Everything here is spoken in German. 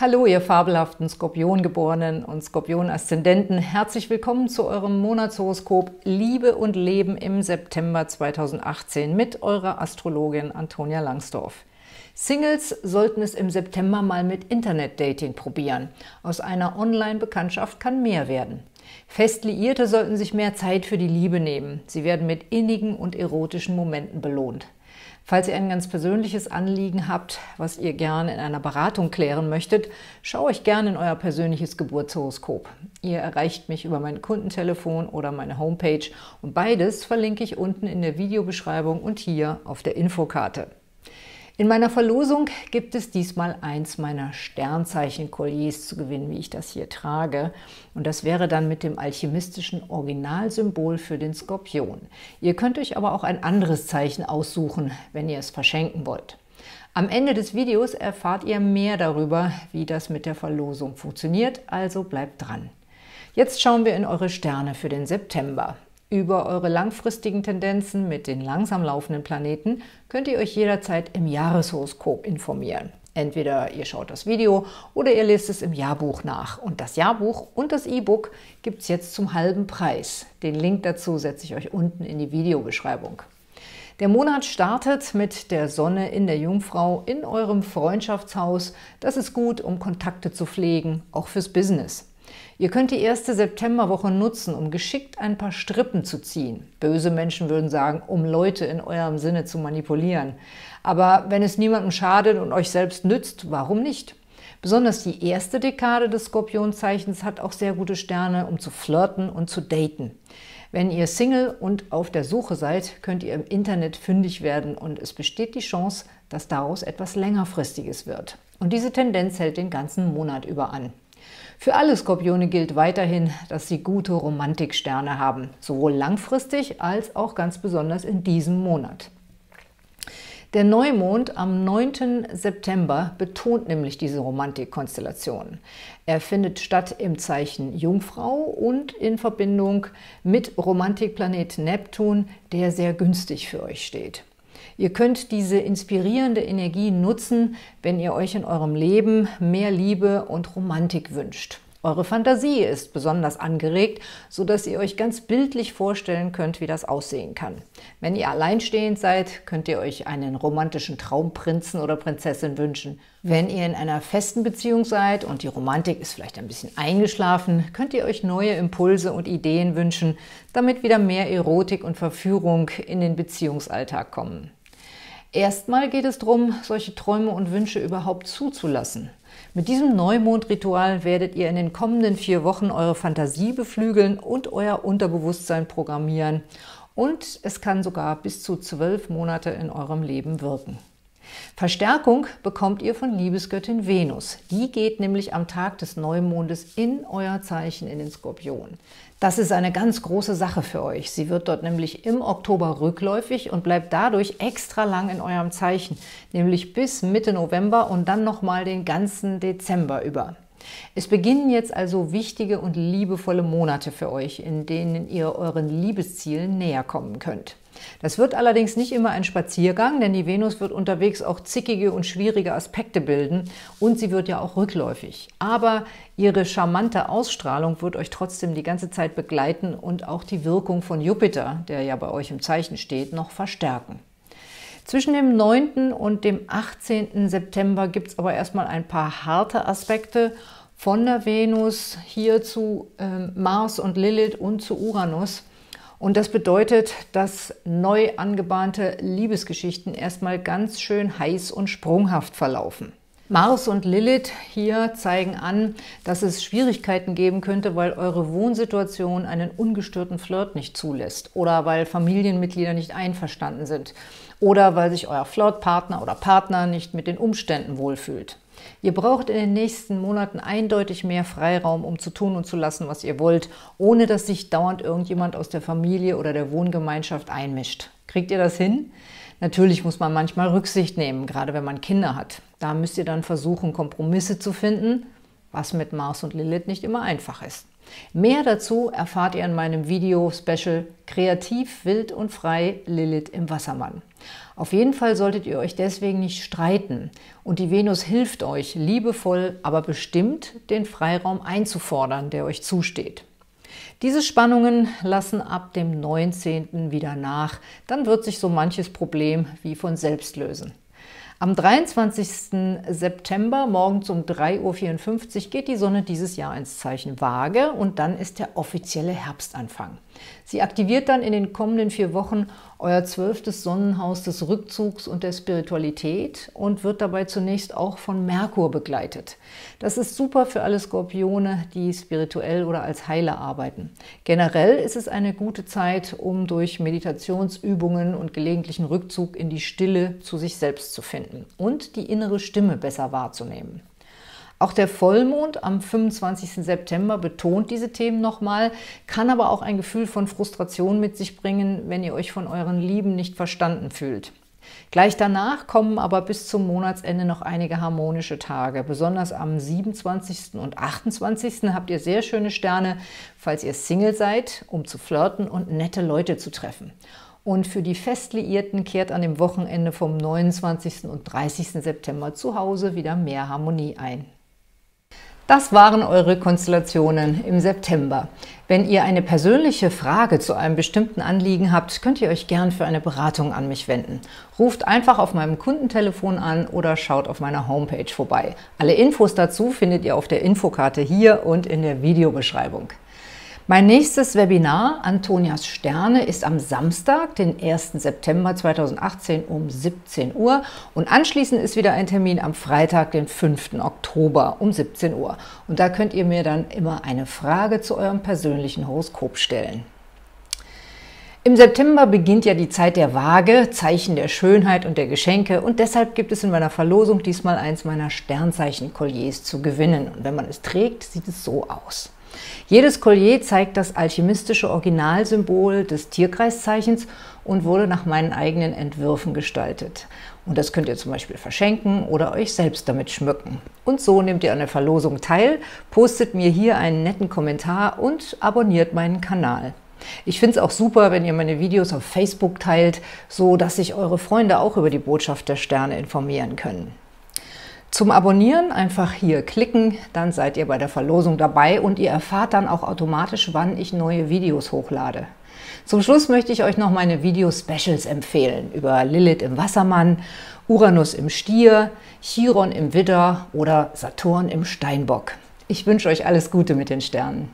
Hallo, ihr fabelhaften Skorpiongeborenen und Skorpion-Aszendenten. Herzlich willkommen zu eurem Monatshoroskop Liebe und Leben im September 2018 mit eurer Astrologin Antonia Langsdorf. Singles sollten es im September mal mit Internet-Dating probieren. Aus einer Online-Bekanntschaft kann mehr werden. Fest Liierte sollten sich mehr Zeit für die Liebe nehmen. Sie werden mit innigen und erotischen Momenten belohnt. Falls ihr ein ganz persönliches Anliegen habt, was ihr gerne in einer Beratung klären möchtet, schaue ich gerne in euer persönliches Geburtshoroskop. Ihr erreicht mich über mein Kundentelefon oder meine Homepage und beides verlinke ich unten in der Videobeschreibung und hier auf der Infokarte. In meiner Verlosung gibt es diesmal eins meiner Sternzeichen-Kolliers zu gewinnen, wie ich das hier trage. Und das wäre dann mit dem alchemistischen Originalsymbol für den Skorpion. Ihr könnt euch aber auch ein anderes Zeichen aussuchen, wenn ihr es verschenken wollt. Am Ende des Videos erfahrt ihr mehr darüber, wie das mit der Verlosung funktioniert, also bleibt dran. Jetzt schauen wir in eure Sterne für den September. Über eure langfristigen Tendenzen mit den langsam laufenden Planeten könnt ihr euch jederzeit im Jahreshoroskop informieren. Entweder ihr schaut das Video oder ihr lest es im Jahrbuch nach. Und das Jahrbuch und das E-Book gibt es jetzt zum halben Preis. Den Link dazu setze ich euch unten in die Videobeschreibung. Der Monat startet mit der Sonne in der Jungfrau in eurem Freundschaftshaus. Das ist gut, um Kontakte zu pflegen, auch fürs Business. Ihr könnt die erste Septemberwoche nutzen, um geschickt ein paar Strippen zu ziehen. Böse Menschen würden sagen, um Leute in eurem Sinne zu manipulieren. Aber wenn es niemandem schadet und euch selbst nützt, warum nicht? Besonders die erste Dekade des Skorpionzeichens hat auch sehr gute Sterne, um zu flirten und zu daten. Wenn ihr Single und auf der Suche seid, könnt ihr im Internet fündig werden und es besteht die Chance, dass daraus etwas längerfristiges wird. Und diese Tendenz hält den ganzen Monat über an. Für alle Skorpione gilt weiterhin, dass sie gute Romantiksterne haben, sowohl langfristig als auch ganz besonders in diesem Monat. Der Neumond am 9. September betont nämlich diese Romantikkonstellation. Er findet statt im Zeichen Jungfrau und in Verbindung mit Romantikplanet Neptun, der sehr günstig für euch steht. Ihr könnt diese inspirierende Energie nutzen, wenn ihr euch in eurem Leben mehr Liebe und Romantik wünscht. Eure Fantasie ist besonders angeregt, sodass ihr euch ganz bildlich vorstellen könnt, wie das aussehen kann. Wenn ihr alleinstehend seid, könnt ihr euch einen romantischen Traumprinzen oder Prinzessin wünschen. Wenn ihr in einer festen Beziehung seid und die Romantik ist vielleicht ein bisschen eingeschlafen, könnt ihr euch neue Impulse und Ideen wünschen, damit wieder mehr Erotik und Verführung in den Beziehungsalltag kommen. Erstmal geht es darum, solche Träume und Wünsche überhaupt zuzulassen. Mit diesem Neumondritual werdet ihr in den kommenden vier Wochen eure Fantasie beflügeln und euer Unterbewusstsein programmieren. Und es kann sogar bis zu zwölf Monate in eurem Leben wirken. Verstärkung bekommt ihr von Liebesgöttin Venus. Die geht nämlich am Tag des Neumondes in euer Zeichen in den Skorpion. Das ist eine ganz große Sache für euch. Sie wird dort nämlich im Oktober rückläufig und bleibt dadurch extra lang in eurem Zeichen, nämlich bis Mitte November und dann nochmal den ganzen Dezember über. Es beginnen jetzt also wichtige und liebevolle Monate für euch, in denen ihr euren Liebeszielen näher kommen könnt. Das wird allerdings nicht immer ein Spaziergang, denn die Venus wird unterwegs auch zickige und schwierige Aspekte bilden und sie wird ja auch rückläufig. Aber ihre charmante Ausstrahlung wird euch trotzdem die ganze Zeit begleiten und auch die Wirkung von Jupiter, der ja bei euch im Zeichen steht, noch verstärken. Zwischen dem 9. und dem 18. September gibt es aber erstmal ein paar harte Aspekte von der Venus hier zu äh, Mars und Lilith und zu Uranus. Und das bedeutet, dass neu angebahnte Liebesgeschichten erstmal ganz schön heiß und sprunghaft verlaufen. Mars und Lilith hier zeigen an, dass es Schwierigkeiten geben könnte, weil eure Wohnsituation einen ungestörten Flirt nicht zulässt oder weil Familienmitglieder nicht einverstanden sind oder weil sich euer Flirtpartner oder Partner nicht mit den Umständen wohlfühlt. Ihr braucht in den nächsten Monaten eindeutig mehr Freiraum, um zu tun und zu lassen, was ihr wollt, ohne dass sich dauernd irgendjemand aus der Familie oder der Wohngemeinschaft einmischt. Kriegt ihr das hin? Natürlich muss man manchmal Rücksicht nehmen, gerade wenn man Kinder hat. Da müsst ihr dann versuchen, Kompromisse zu finden, was mit Mars und Lilith nicht immer einfach ist. Mehr dazu erfahrt ihr in meinem Video-Special Kreativ, wild und frei Lilith im Wassermann. Auf jeden Fall solltet ihr euch deswegen nicht streiten und die Venus hilft euch, liebevoll, aber bestimmt den Freiraum einzufordern, der euch zusteht. Diese Spannungen lassen ab dem 19. wieder nach, dann wird sich so manches Problem wie von selbst lösen. Am 23. September morgens um 3.54 Uhr geht die Sonne dieses Jahr ins Zeichen Waage und dann ist der offizielle Herbstanfang. Sie aktiviert dann in den kommenden vier Wochen euer zwölftes Sonnenhaus des Rückzugs und der Spiritualität und wird dabei zunächst auch von Merkur begleitet. Das ist super für alle Skorpione, die spirituell oder als Heiler arbeiten. Generell ist es eine gute Zeit, um durch Meditationsübungen und gelegentlichen Rückzug in die Stille zu sich selbst zu finden und die innere Stimme besser wahrzunehmen. Auch der Vollmond am 25. September betont diese Themen nochmal, kann aber auch ein Gefühl von Frustration mit sich bringen, wenn ihr euch von euren Lieben nicht verstanden fühlt. Gleich danach kommen aber bis zum Monatsende noch einige harmonische Tage. Besonders am 27. und 28. habt ihr sehr schöne Sterne, falls ihr Single seid, um zu flirten und nette Leute zu treffen. Und für die Festliierten kehrt an dem Wochenende vom 29. und 30. September zu Hause wieder mehr Harmonie ein. Das waren eure Konstellationen im September. Wenn ihr eine persönliche Frage zu einem bestimmten Anliegen habt, könnt ihr euch gern für eine Beratung an mich wenden. Ruft einfach auf meinem Kundentelefon an oder schaut auf meiner Homepage vorbei. Alle Infos dazu findet ihr auf der Infokarte hier und in der Videobeschreibung. Mein nächstes Webinar, Antonias Sterne, ist am Samstag, den 1. September 2018 um 17 Uhr und anschließend ist wieder ein Termin am Freitag, den 5. Oktober um 17 Uhr. Und da könnt ihr mir dann immer eine Frage zu eurem persönlichen Horoskop stellen. Im September beginnt ja die Zeit der Waage, Zeichen der Schönheit und der Geschenke und deshalb gibt es in meiner Verlosung diesmal eins meiner Sternzeichen-Kolliers zu gewinnen. Und wenn man es trägt, sieht es so aus. Jedes Collier zeigt das alchemistische Originalsymbol des Tierkreiszeichens und wurde nach meinen eigenen Entwürfen gestaltet. Und das könnt ihr zum Beispiel verschenken oder euch selbst damit schmücken. Und so nehmt ihr an der Verlosung teil, postet mir hier einen netten Kommentar und abonniert meinen Kanal. Ich finde es auch super, wenn ihr meine Videos auf Facebook teilt, so dass sich eure Freunde auch über die Botschaft der Sterne informieren können. Zum Abonnieren einfach hier klicken, dann seid ihr bei der Verlosung dabei und ihr erfahrt dann auch automatisch, wann ich neue Videos hochlade. Zum Schluss möchte ich euch noch meine Video-Specials empfehlen über Lilith im Wassermann, Uranus im Stier, Chiron im Widder oder Saturn im Steinbock. Ich wünsche euch alles Gute mit den Sternen.